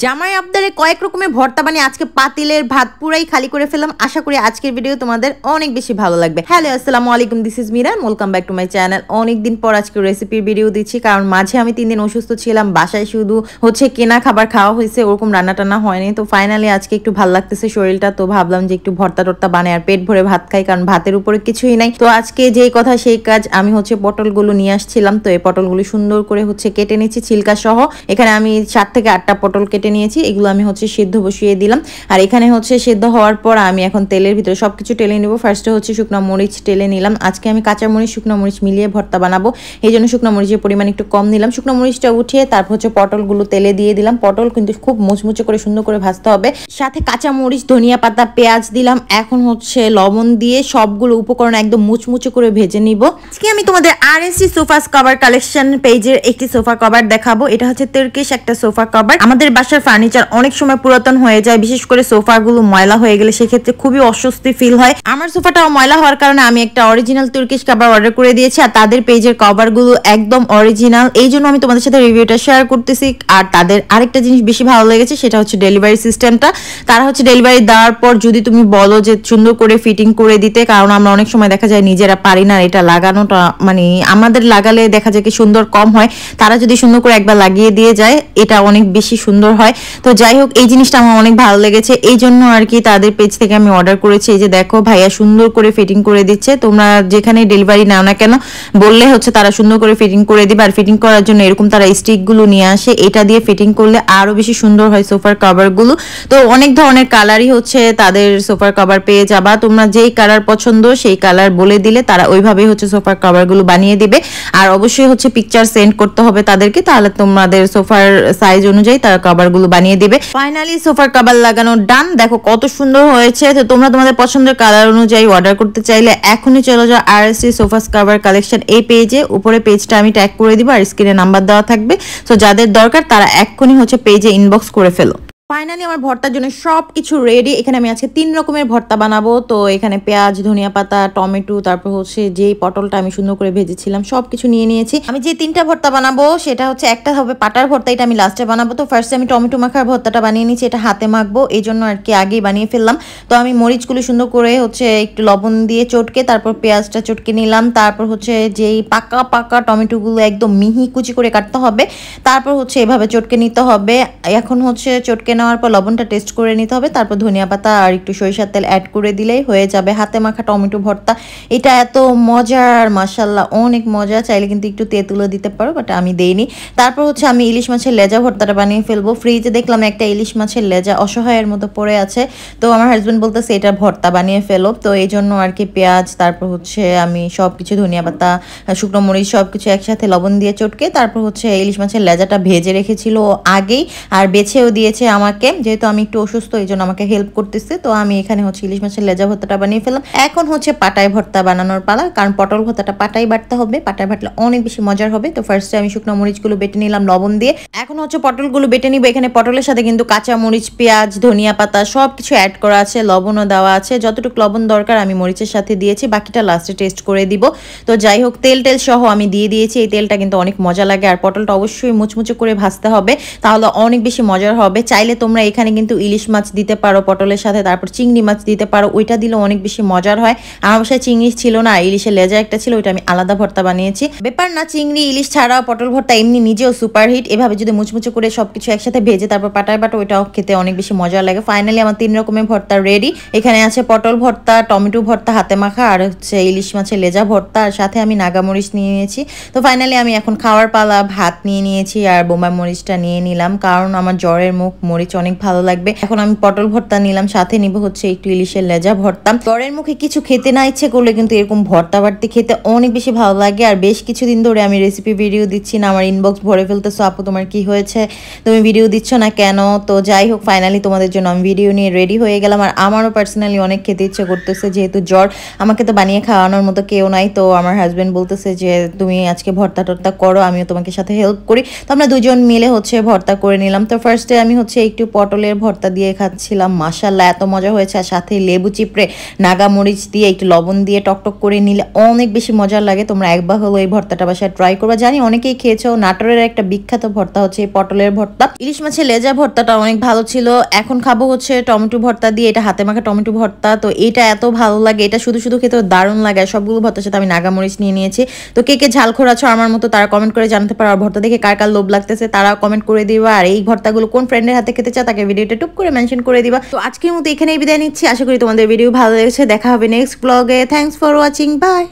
জামাই আবদারে কয়েক রকমের ভর্তা বানিয়ে আজকে পাতিলের ভাত পুরাই খালি করে ফেললাম। আশা করি আজকের ভিডিও তোমাদের অনেক বেশি ভালো লাগবে। হ্যালো আসসালামু আলাইকুম this is Miran welcome back to my channel অনেকদিন পর আজকে রেসিপির ভিডিও দিচ্ছি, কারণ মাঝে আমি তিন দিন অসুস্থ ছিলাম, বাসায় শুধু হচ্ছে কেনা খাবার খাওয়া হয়েছে, ওরকম রান্না টান্না হয়নি। তো ফাইনালি আজকে একটু ভালো লাগতেছে শরীরটা, তো ভাবলাম যে একটু ভর্তা টর্তা বানাই আর পেট ভরে ভাত খাই, কারণ ভাতের উপরে কিছুই নাই। তো আজকে যেই কথা সেই কাজ, আমি হচ্ছে পটলগুলো নিয়ে আসছিলাম, তো এই পটলগুলো সুন্দর করে হচ্ছে কেটে নিয়েছি ছিলকা সহ এখানে আমি সাত থেকে আটটা পটল কেটে নিয়েছি, এগুলো আমি হচ্ছে সিদ্ধ বসিয়ে দিলাম। আর এখানে হচ্ছে সিদ্ধ হওয়ার পর আমি এখন তেলের ভিতরে সব কিছু টেলে নেব। ফার্স্টে হচ্ছে শুকনো মরিচ টেলে নিলাম। আজকে আমি কাঁচা মরিচ, শুকনো মরিচ মিলিয়ে ভর্তা বানাবো। এই জন্য শুকনো মরিচের পরিমাণ একটু কম নিলাম। শুকনো মরিচটা উঠিয়ে তারপর হচ্ছে পটলগুলো তেলে দিয়ে দিলাম। পটল কিন্তু খুব মুচমুচে করে সুন্দর করে ভাজতে হবে। সাথে কাঁচা মরিচ, ধনিয়া পাতা, পেঁয়াজ দিলাম। এখন হচ্ছে লবণ দিয়ে সবগুলো উপকরণ একদম মুচমুচে করে ভেজে নিব। আজকে আমি তোমাদের R S sofas cover collection পেজের একটি সোফা কভার দেখাবো। এটা হচ্ছে তুর্কিশ একটা সোফা কভার আমাদের বাসার ফার্নিচার অনেক সময় পুরাতন হয়ে যায়, বিশেষ করে সোফাগুলো ময়লা হয়ে গেলে সেক্ষেত্রে খুবই অস্বস্তি ফিল হয়। আমার সোফাটাও ময়লা হওয়ার কারণে আমি একটা অরিজিনাল তুর্কিশ কভার অর্ডার করে দিয়েছি আর তাদের পেজের কভারগুলো একদম অরিজিনাল এই জন্য আমি তোমাদের সাথে রিভিউটা শেয়ার করতেছি আর তাদের আরেকটা জিনিস বেশি ভালো লেগেছে, সেটা হচ্ছে ডেলিভারি সিস্টেমটা তারা হচ্ছে ডেলিভারি দেওয়ার পর যদি তুমি বলো যে সুন্দর করে ফিটিং করে দিতে, কারণ আমরা অনেক সময় দেখা যায় নিজেরা পারি না এটা লাগানোটা মানে আমাদের লাগালে দেখা যায় কি সুন্দর কম হয়। তারা যদি সুন্দর করে একবার লাগিয়ে দিয়ে যায়, এটা অনেক বেশি সুন্দর হয়। তো যাই হোক, এই জিনিসটা আমার অনেক ভালো লেগেছে। এই জন্য আর কি তাদের পেজ থেকে আমি অর্ডার করেছি। এই যে দেখো, ভাইয়া সুন্দর করে ফিটিং করে দিচ্ছে। তোমরা যেখানে ডেলিভারি নাও না কেন, বললে হচ্ছে তারা সুন্দর করে ফিটিং করে দিবে। আর ফিটিং করার জন্য এরকম তারা স্টিকগুলো নিয়ে আসে। এটা দিয়ে ফিটিং করলে আরও বেশি সুন্দর হয় সোফার কভারগুলো তো অনেক ধরনের কালারই হচ্ছে তাদের সোফার কভার পেয়ে যাবা। তোমরা যেই কালার পছন্দ, সেই কালার বলে দিলে তারা ওইভাবেই হচ্ছে সোফার কভারগুলো বানিয়ে দিবে। আর অবশ্যই হচ্ছে পিকচার সেন্ড করতে হবে তাদেরকে। তাহলে তোমাদের সোফার সাইজ অনুযায়ী তারা কভারগুলো বানিয়ে দিবে। ফাইনালি সোফার কভার লাগানো ডান দেখো কত সুন্দর হয়েছে। তো তোমরা তোমাদের পছন্দের কালার অনুযায়ী অর্ডার করতে চাইলে এখনই চলে যাও R S sofas cover collection এই পেজে উপরে পেজটা আমি ট্যাগ করে দিব আর স্ক্রিনে নাম্বার দেওয়া থাকবে। তো যাদের দরকার তারা এক্ষুনি হচ্ছে পেজে ইনবক্স করে ফেলো। ফাইনালি আমার ভর্তার জন্য সব কিছু রেডি এখানে আমি আজকে তিন রকমের ভর্তা বানাবো। তো এখানে পেঁয়াজ, ধনিয়া পাতা, টমেটো, তারপর হচ্ছে যেই পটলটা আমি সুন্দর করে ভেজেছিলাম সব কিছু নিয়ে নিয়েছি। আমি যে তিনটা ভর্তা বানাবো, সেটা হচ্ছে একটা হবে পাটার ভর্তা, এটা আমি লাস্টে বানাবো। তো ফার্স্টে আমি টমেটো মাখার ভর্তাটা বানিয়ে নিয়েছি, এটা হাতে মাখবো। এই জন্য আর কি আগেই বানিয়ে ফেললাম। তো আমি মরিচগুলো সুন্দর করে হচ্ছে একটু লবণ দিয়ে চটকে, তারপর পেঁয়াজটা চটকে নিলাম। তারপর হচ্ছে যেই পাকা পাকা টমেটোগুলো একদম মিহি কুচি করে কাটতে হবে, তারপর হচ্ছে এভাবে চটকে নিতে হবে। এখন হচ্ছে চটকে নেওয়ার পর লবণটা টেস্ট করে নিতে হবে। তারপর ধনিয়া পাতা আর একটু সরিষার তেল অ্যাড করে দিলেই হয়ে যাবে। হাতে মাখা টমেটো ভর্তা, এটা এত মজার মাসাল্লাহ অনেক মজা। চাইলে কিন্তু একটু তেঁতুলো দিতে পারো বাট আমি দেইনি। তারপর হচ্ছে আমি ইলিশ মাছের লেজা ভর্তাটা বানিয়ে ফেলব। ফ্রিজে দেখলাম একটা ইলিশ মাছের লেজা অসহায়ের মতো পড়ে আছে। তো আমার হাজব্যান্ড বলতেছে, এটা ভর্তা বানিয়ে ফেলো। তো এই জন্য আর কি পেঁয়াজ, তারপর হচ্ছে আমি সব কিছু ধনিয়া পাতা, শুকনো মরিচ সব কিছু একসাথে লবণ দিয়ে চটকে, তারপর হচ্ছে ইলিশ মাছের লেজাটা ভেজে রেখেছিল আগেই। আর বেছেও দিয়েছে আমাকে, যেহেতু আমি একটু অসুস্থ, এই জন্য আমাকে হেল্প করতেছে। তো আমি এখানে হচ্ছে ইলিশ মাছের লেজা ভর্তাটা বানিয়ে ফেললাম। এখন হচ্ছে পাটায় ভর্তা বানানোর পালা, কারণ পটল ভর্তাটা পাটাই বাটতে হবে। পাটায় বাটলে অনেক বেশি মজার হবে। তো ফার্স্টে আমি শুকনো মরিচগুলো বেটে নিলাম, লবণ দিয়ে। এখন হচ্ছে পটলগুলো বেটে নিব। এখানে পটলের সাথে কিন্তু কাঁচা মরিচ, পেঁয়াজ, ধনিয়া পাতা সব কিছু অ্যাড করা আছে, লবণও দেওয়া আছে। যতটুকু লবণ দরকার আমি মরিচের সাথে দিয়েছি, বাকিটা লাস্টে টেস্ট করে দিব। তো যাই হোক, তেল টেল সহ আমি দিয়ে দিয়েছি। এই তেলটা কিন্তু অনেক মজা লাগে। আর পটলটা অবশ্যই মুচমুচে করে ভাজতে হবে, তাহলে অনেক বেশি মজার হবে। চাইলে তোমরা এখানে কিন্তু ইলিশ মাছ দিতে পারো, পটলের সাথে, তারপর চিংড়ি মাছ দিতে পারো। ওইটা দিলে অনেক বেশি মজার হয়। আমার বাসায় চিংড়ি ছিল না ইলিশের লেজা একটা ছিল, ওইটা আমি আলাদা ভর্তা বানিয়েছি। ব্যাপার না, চিংড়ি, ইলিশ ছাড়াও পটল ভর্তা এমনি নিজেও সুপার হিট এভাবে যদি মুচমুচে করে সবকিছু একসাথে ভেজে তারপর পাটায় বাটা, ওইটাও খেতে অনেক বেশি মজা লাগে। ফাইনালি আমার তিন রকমের ভর্তা রেডি এখানে আছে পটল ভর্তা, টমেটো ভর্তা, হাতে মাখা, আর হচ্ছে ইলিশ মাছের লেজা ভর্তা, আর সাথে আমি নাগামরিচ নিয়ে নিয়েছি। তো ফাইনালি আমি এখন খাওয়ার পালা, ভাত নিয়ে নিয়েছি, আর বোম্বাই মরিচটা নিয়ে নিলাম, কারণ আমার জ্বরের মুখ মরিচ অনেক ভালো লাগবে। এখন আমি পটল ভর্তা নিলাম, সাথে নিব হচ্ছে একটু ইলিশের লেজা ভর্তা। জ্বরের মুখে কিছু খেতে না ইচ্ছে করলে কিন্তু এরকম ভর্তা বাড়তি খেতে অনেক বেশি ভালো লাগে। আর বেশ কিছুদিন ধরে আমি রেসিপি ভিডিও দিচ্ছি না, আমার ইনবক্স ভরে ফেলতেছো আপু, তোমার কি হয়েছে? তুমি ভিডিও দিচ্ছ না কেন? তো যাই হোক ফাইনালি তোমাদের জন্য আমি ভিডিও নিয়ে রেডি হয়ে গেলাম। আর আমারও পার্সোনালি অনেক খেতে ইচ্ছে করতেছে, যেহেতু জ্বর। আমাকে তো বানিয়ে খাওয়ানোর মতো কেউ নাই। তো আমার হাজব্যান্ড বলতেছে যে, তুমি আজকে ভর্তা টর্তা করো, আমিও তোমাকে সাথে হেল্প করি। তো আমরা দুজন মিলে হচ্ছে ভর্তা করে নিলাম। তো ফার্স্টে আমি হচ্ছে এই একটু পটলের ভর্তা দিয়ে খাচ্ছিলাম। মাসাল্লাহ এত মজা হয়েছে। আর সাথে লেবু চিপড়ে নাগামরিচ দিয়ে একটু লবণ দিয়ে টকটক করে নিলে অনেক বেশি মজার লাগে। তোমরা একবার হলো এই ভর্তাটা বাসায় ট্রাই করবা। জানি অনেকেই খেয়েছো, নাটোরের একটা বিখ্যাত ভর্তা হচ্ছে এই পটলের ভর্তা। ইলিশ মাছের লেজা ভর্তাটা অনেক ভালো ছিল। এখন খাব হচ্ছে টমেটো ভর্তা দিয়ে। এটা হাতে মাখা টমেটো ভর্তা। তো এটা এত ভালো লাগে। এটা শুধু শুধু খেতে দারুণ লাগে। সবগুলো ভর্তার সাথে আমি নাগামরিচ নিয়ে নিয়েছি। তো কে কে ঝাল খোরাছো আমার মতো তারা কমেন্ট করে জানতে পারো। আর ভর্তা দেখে কার কার লোভ লাগতেছে তারা কমেন্ট করে দিবা। আর এই ভর্তাগুলো কোন ফ্রেন্ডের হাতে খেতে চাও, তাকে ভিডিওটা টুক করে মেনশন করে দিবা। তো আজকের মতো এখানেই বিদায় নিচ্ছি। আশা করি তোমাদের ভিডিও ভালো লেগেছে। দেখা হবে নেক্সট ব্লগে থ্যাংকস ফর ওয়াচিং বাই